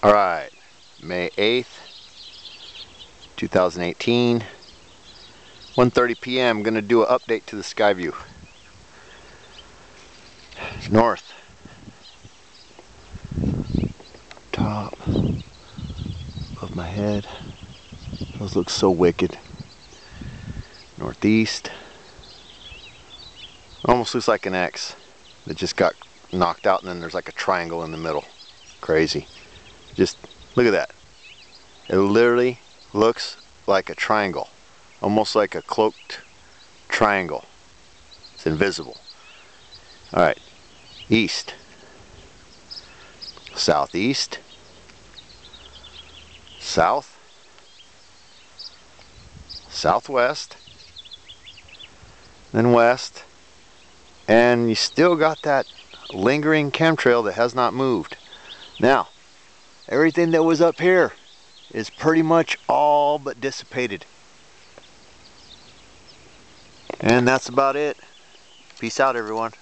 All right, May 8th, 2018, 1.30 p.m. I'm going to do an update to the sky view. North. Top. Above my head. Those look so wicked. Northeast. Almost looks like an X that just got knocked out and then there's like a triangle in the middle. Crazy. Just look at that. It literally looks like a triangle. Almost like a cloaked triangle. It's invisible. Alright. East. Southeast. South. Southwest. Then west. And you still got that lingering chemtrail that has not moved. Now, everything that was up here is pretty much all but dissipated. And that's about it. Peace out, everyone.